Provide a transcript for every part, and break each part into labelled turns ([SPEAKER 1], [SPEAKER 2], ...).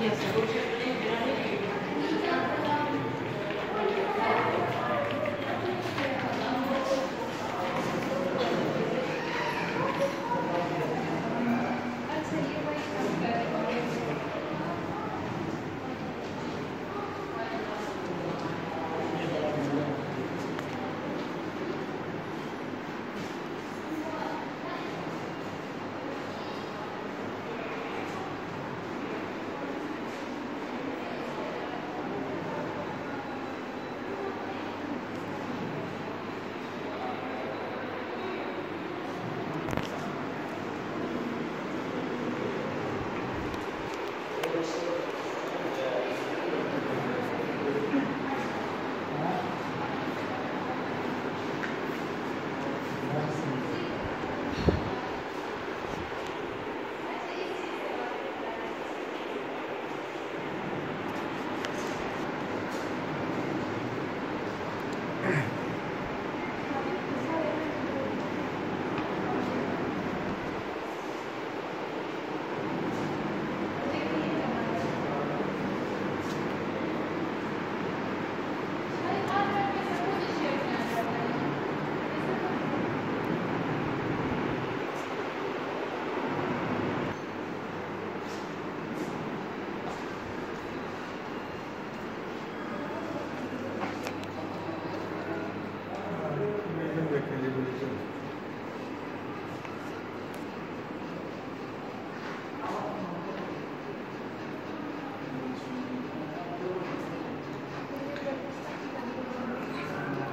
[SPEAKER 1] Yes, sir.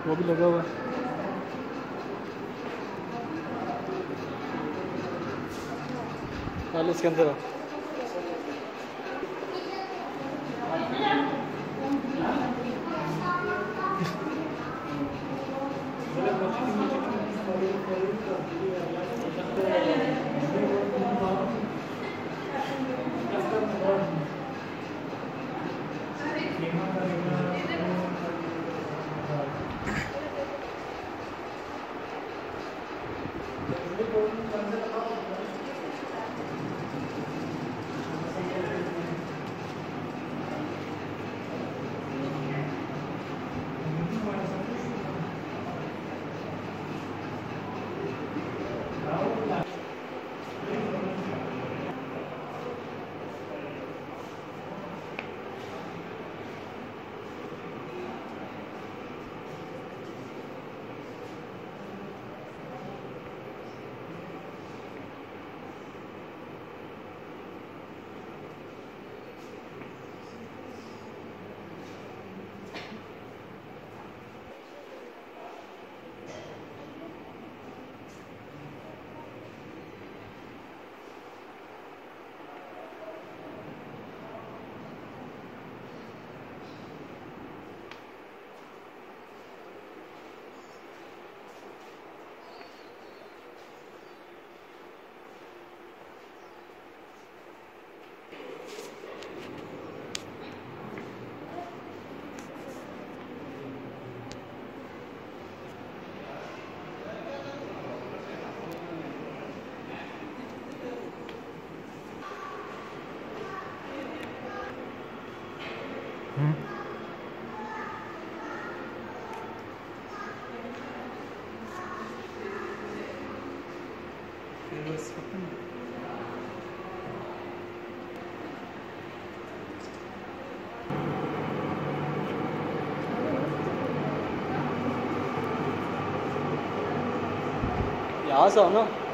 [SPEAKER 1] वो भी लगा हुआ है। चल इसके अंदर 牙上呢？